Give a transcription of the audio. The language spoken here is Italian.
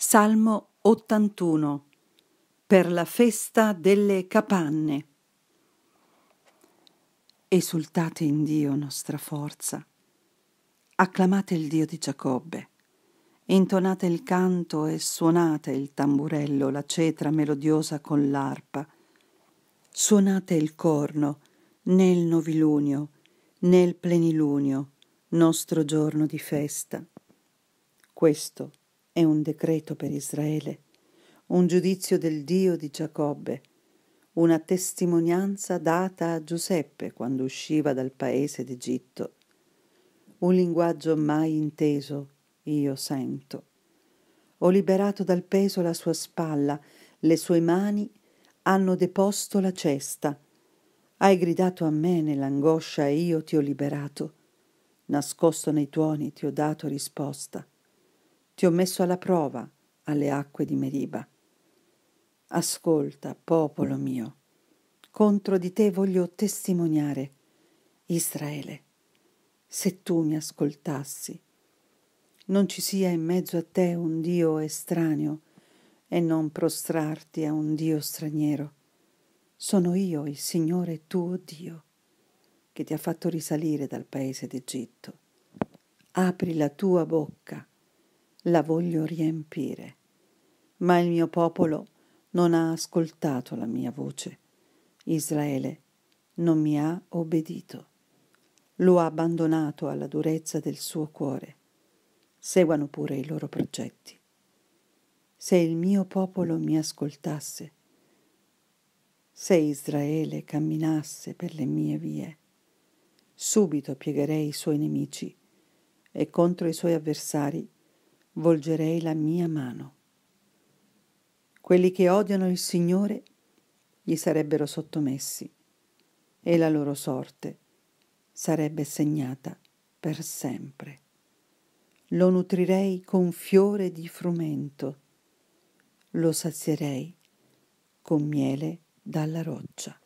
Salmo 81 Per la festa delle capanne. Esultate in Dio nostra forza, acclamate il Dio di Giacobbe, intonate il canto e suonate il tamburello, la cetra melodiosa con l'arpa, suonate il corno nel novilunio, nel plenilunio, nostro giorno di festa. Questo è un decreto per Israele, un giudizio del Dio di Giacobbe, una testimonianza data a Giuseppe quando usciva dal paese d'Egitto. Un linguaggio mai inteso io sento. Ho liberato dal peso la sua spalla, le sue mani hanno deposto la cesta. Hai gridato a me nell'angoscia e io ti ho liberato. Nascosto nei tuoni ti ho dato risposta. Ti ho messo alla prova alle acque di Meriba. Ascolta, popolo mio, contro di te voglio testimoniare, Israele, se tu mi ascoltassi. Non ci sia in mezzo a te un Dio estraneo e non prostrarti a un Dio straniero. Sono io, il Signore tuo Dio, che ti ha fatto risalire dal paese d'Egitto. Apri la tua bocca la voglio riempire. Ma il mio popolo non ha ascoltato la mia voce. Israele non mi ha obbedito. Lo ha abbandonato alla durezza del suo cuore. Seguano pure i loro progetti. Se il mio popolo mi ascoltasse, se Israele camminasse per le mie vie, subito piegherei i suoi nemici e contro i suoi avversari volgerei la mia mano. Quelli che odiano il Signore gli sarebbero sottomessi e la loro sorte sarebbe segnata per sempre. Lo nutrirei con fiore di frumento, lo sazierei con miele dalla roccia.